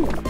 Woo!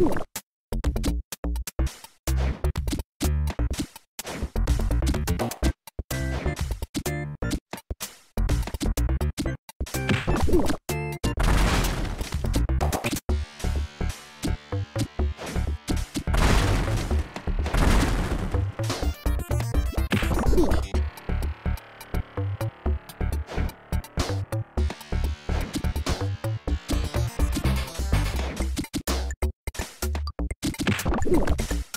Ooh. Ooh.